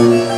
Música